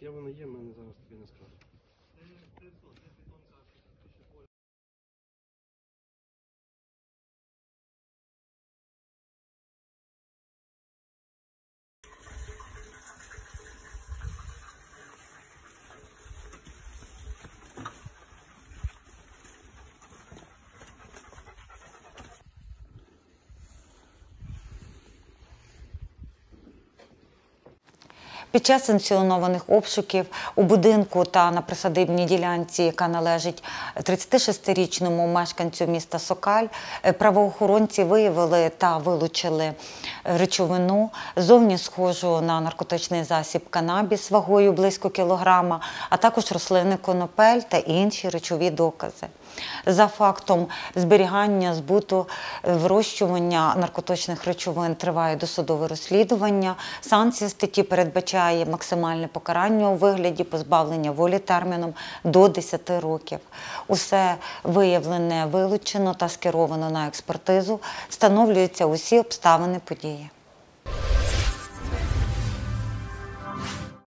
Яке воно є, мене зараз тобі не скажу. Під час санкціонованих обшуків у будинку та на присадибній ділянці, яка належить 36-річному мешканцю міста Сокаль, е, правоохоронці виявили та вилучили е, речовину, зовні схожу на наркотичний засіб канабіс вагою близько кілограма, а також рослини конопель та інші речові докази. За фактом зберігання, збуту, е, вирощування наркотичних речовин триває досудове розслідування. Санкція статті передбачає максимальне покарання у вигляді позбавлення волі терміном до 10 років. Усе виявлене, вилучено та скеровано на експертизу. Встановлюються усі обставини події.